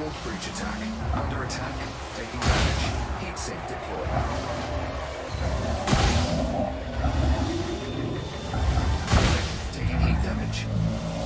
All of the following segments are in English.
Shield breach attack. Under attack. Taking damage. Heat sink deployed. Taking heat damage.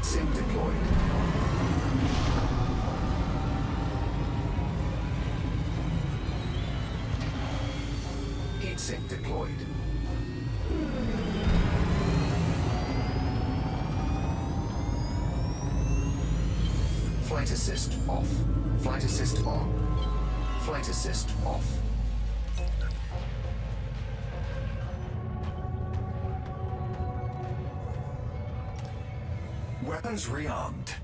heat sink deployed. Heat sink deployed. Flight assist off. Flight assist on. Flight assist off. Weapons rearmed.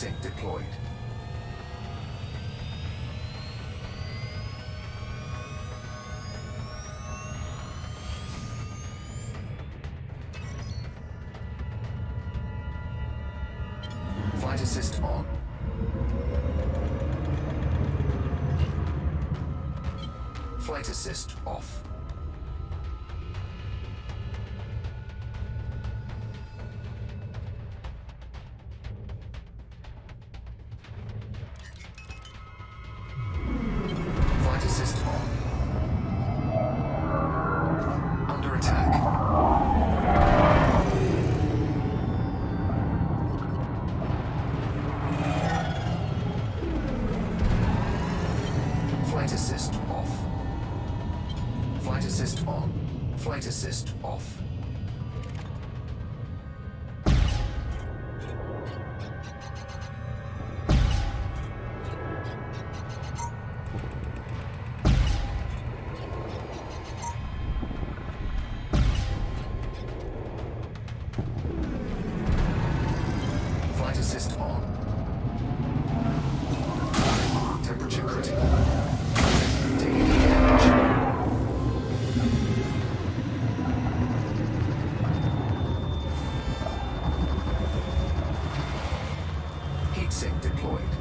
Deployed. Flight assist on. Flight assist off. assist on. Flight assist off. heat deployed.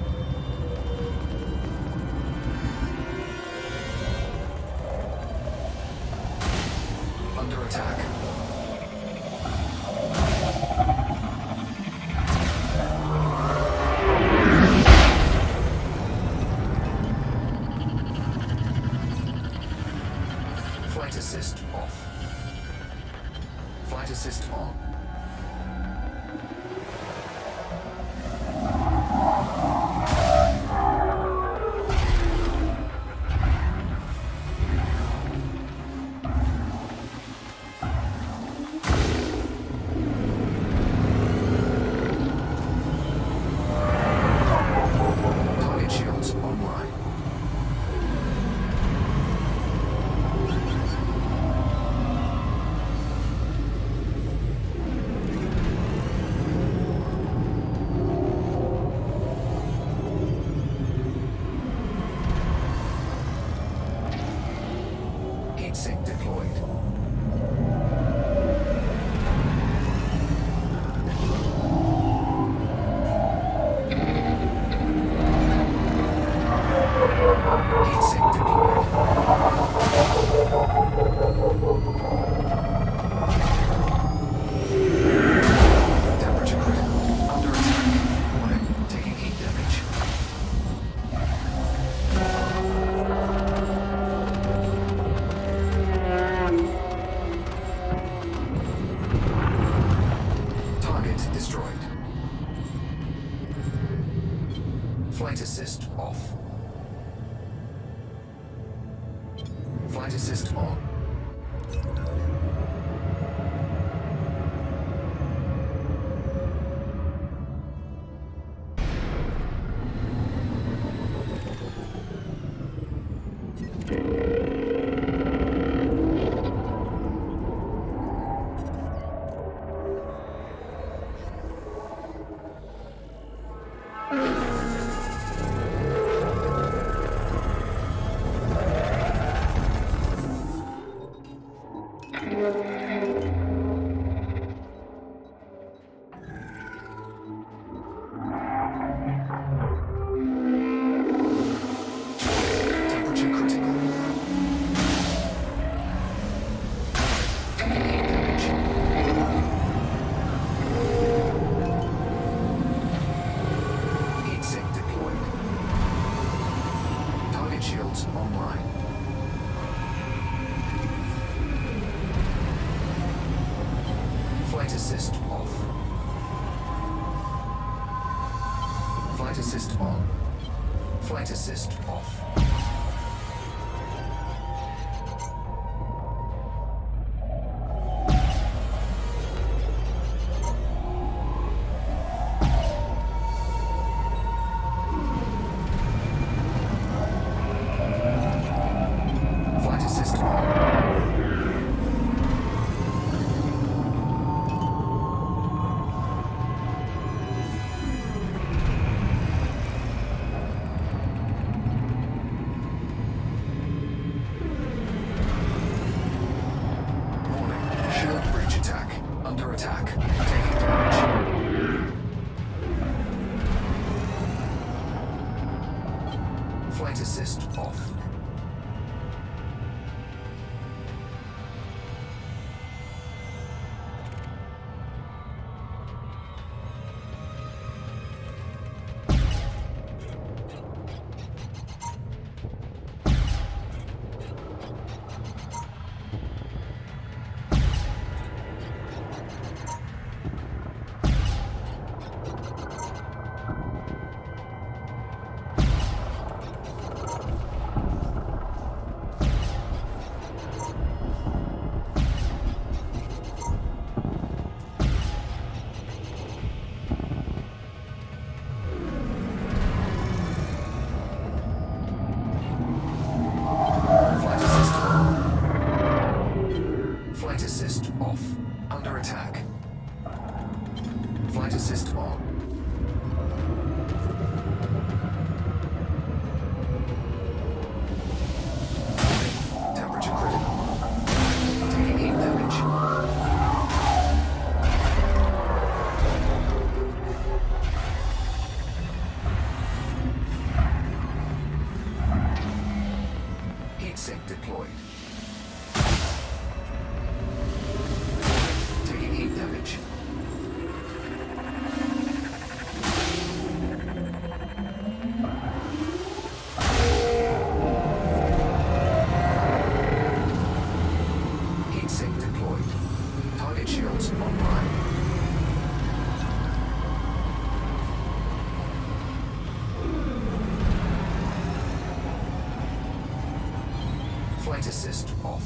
Flight assist off.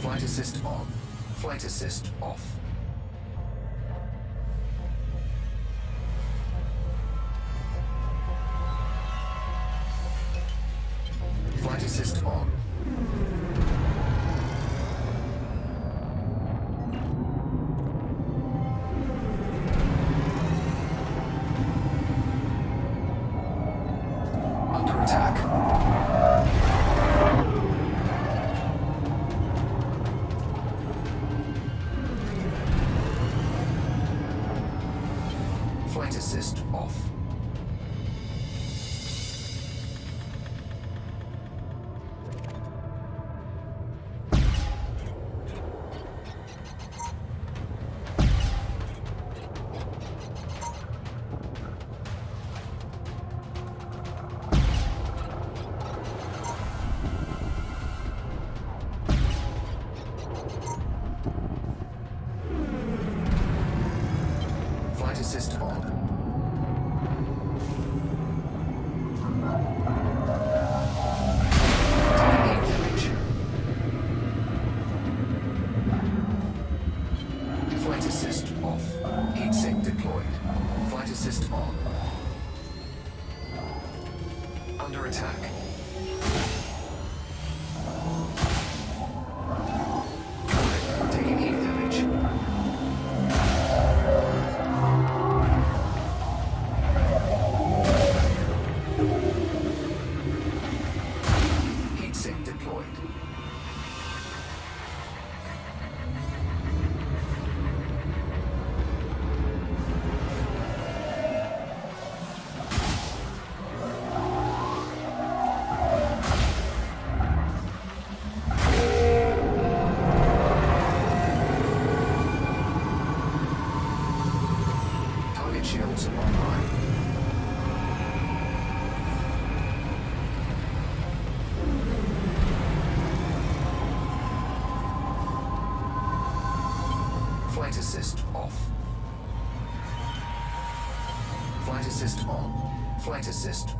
Flight assist on. Flight assist off. resist off. geneticist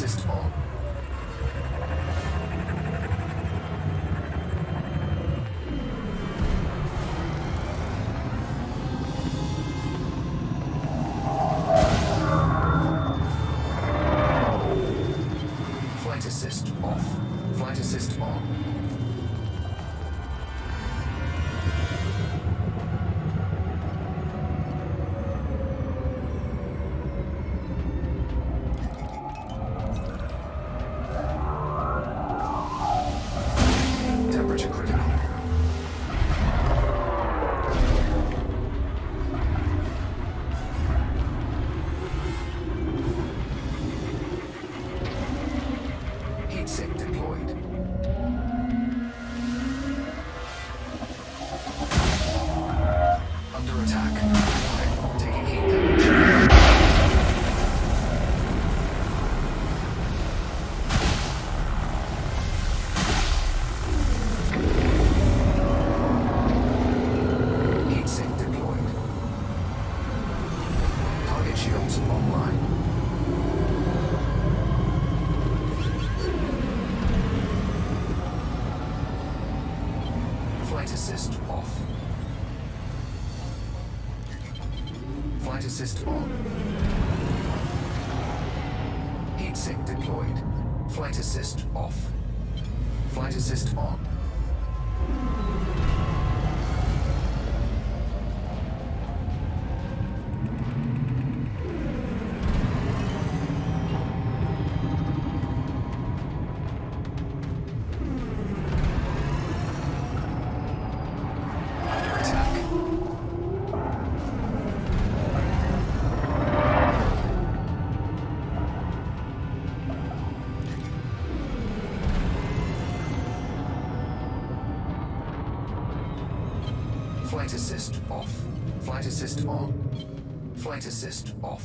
irresistible. Flight assist off. Flight assist on. Heat sink deployed. Flight assist off. Flight assist on. Flight assist off. Flight assist on. Flight assist off.